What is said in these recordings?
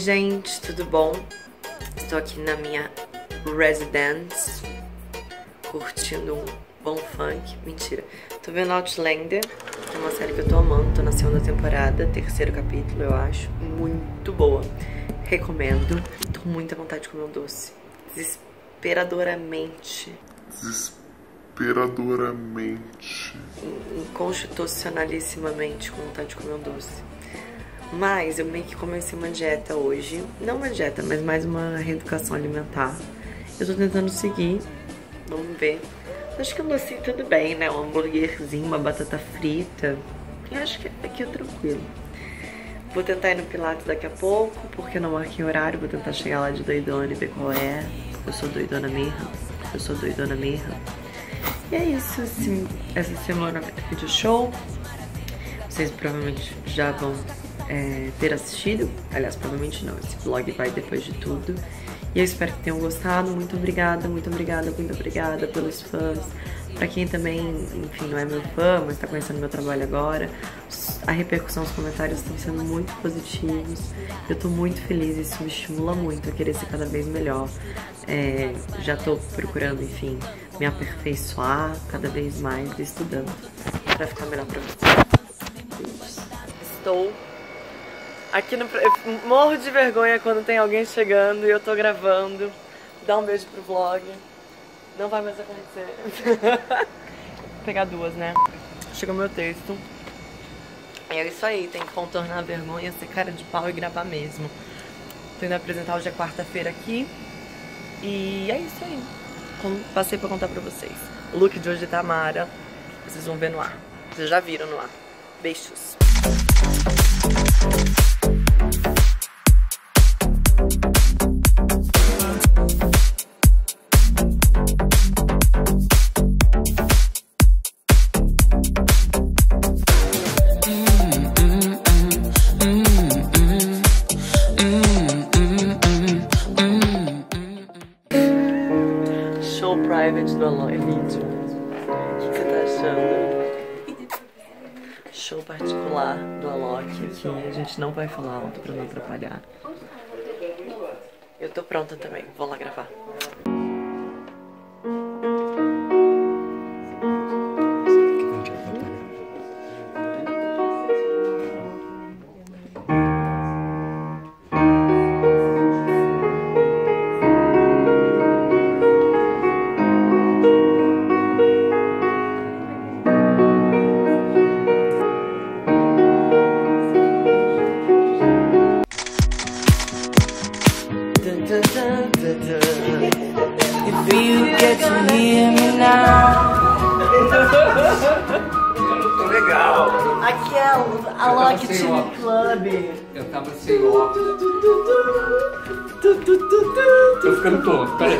Gente, tudo bom? Estou aqui na minha residence, curtindo um bom funk. Mentira. Tô vendo Outlander, que é uma série que eu tô amando. Tô na segunda temporada, terceiro capítulo, eu acho. Muito boa. Recomendo. Tô com muita vontade de comer um doce. Desesperadoramente. Desesperadoramente. Inconstitucionalissimamente com vontade de comer um doce. Mas eu meio que comecei uma dieta hoje. Não uma dieta, mas mais uma reeducação alimentar. Eu tô tentando seguir. Vamos ver. Acho que um docinho tudo bem, né? Um hambúrguerzinho, uma batata frita. Eu acho que aqui é tranquilo. Vou tentar ir no Pilates daqui a pouco, porque eu não marquei horário. Vou tentar chegar lá de doidona e ver qual é. Eu sou doidona mesmo. Eu sou doidona mesmo. E é isso, assim. Essa semana vai ter vídeo show. Vocês provavelmente já vão é, ter assistido. Aliás, provavelmente não. Esse vlog vai depois de tudo. E eu espero que tenham gostado. Muito obrigada, muito obrigada, muito obrigada pelos fãs. Pra quem também, enfim, não é meu fã, mas tá conhecendo meu trabalho agora. A repercussão, os comentários estão sendo muito positivos. Eu tô muito feliz, isso me estimula muito a querer ser cada vez melhor. É, já tô procurando, enfim, me aperfeiçoar cada vez mais, estudando pra ficar melhor pra vocês. Estou Aqui no. Eu morro de vergonha quando tem alguém chegando e eu tô gravando. Dá um beijo pro vlog. Não vai mais acontecer. Vou pegar duas, né? Chegou meu texto. É isso aí, tem que contornar a vergonha, ser cara de pau e gravar mesmo. Tô indo apresentar hoje é quarta-feira aqui. E é isso aí. Passei pra contar pra vocês. O look de hoje tá Mara. Vocês vão ver no ar. Vocês já viram no ar. Beijos. Private do Alok, é vídeo. O que você tá achando? Show particular do Alok, a gente não vai falar alto pra não atrapalhar. Eu tô pronta também, vou lá gravar. You to hear me now. Tô legal. Aqui é Alok sem Team. Club. Eu tava sem óculos. Tô ficando tonto, peraí.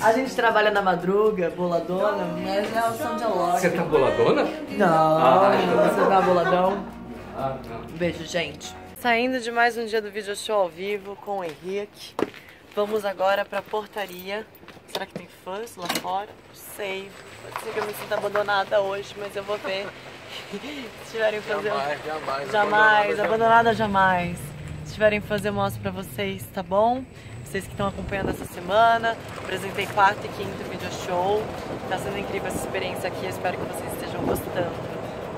A gente trabalha na madruga, boladona, mas é o som de Alok. Você tá boladona? Não, Ah, você tá boladão. Ah, não. Um beijo, gente. Saindo de mais um dia do vídeo show ao vivo com o Henrique. Vamos agora pra portaria. Será que tem fãs lá fora? Não sei. Pode ser que eu me sinta abandonada hoje, mas eu vou ver. Se tiverem fazer. Jamais, jamais. Jamais, abandonada jamais. Se tiverem fazer, eu mostro pra vocês, tá bom? Vocês que estão acompanhando essa semana. Apresentei quarto e quinto vídeo show. Tá sendo incrível essa experiência aqui. Eu espero que vocês estejam gostando.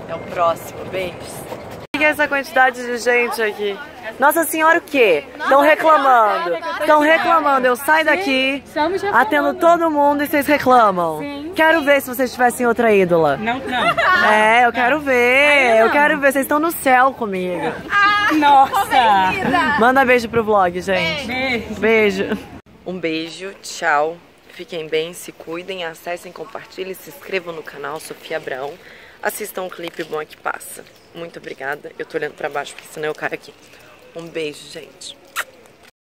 Até o próximo. Beijos. Que é essa quantidade de gente aqui? Nossa senhora, o quê? Estão reclamando. Estão reclamando. Eu saio daqui, atendo todo mundo e vocês reclamam. Quero ver se vocês tivessem outra ídola. Não, não. É, eu quero ver. Eu quero ver. Vocês estão no céu comigo. Nossa. Manda beijo pro vlog, gente. Beijo. Beijo. Um beijo, tchau. Fiquem bem, se cuidem, acessem, compartilhem, se inscrevam no canal Sofia Abraão. Assistam o clipe Bom é que Passa. Muito obrigada. Eu tô olhando pra baixo porque senão eu caio aqui. Um beijo, gente.